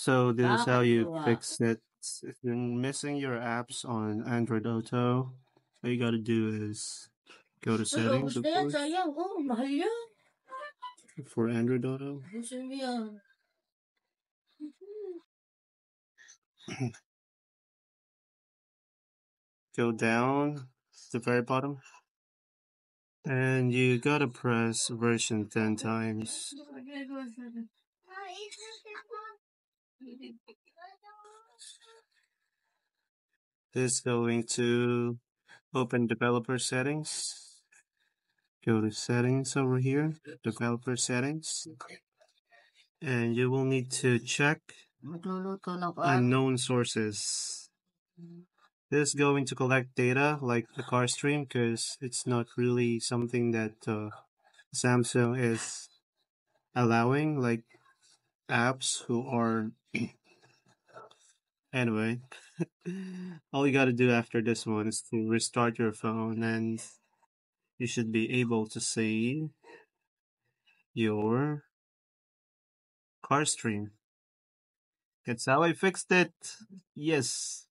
So this is how you fix it. If you're missing your apps on Android Auto, all you gotta do is go to settings, of course, for Android Auto. go down to the very bottom. And you gotta press version 10 times. This is going to open developer settings. Go to settings over here, developer settings. And you will need to check unknown sources. This is going to collect data like the Carstream because it's not really something that uh, Samsung is allowing, like apps who are. anyway, all you gotta do after this one is to restart your phone and you should be able to see your Carstream. That's how I fixed it. Yes.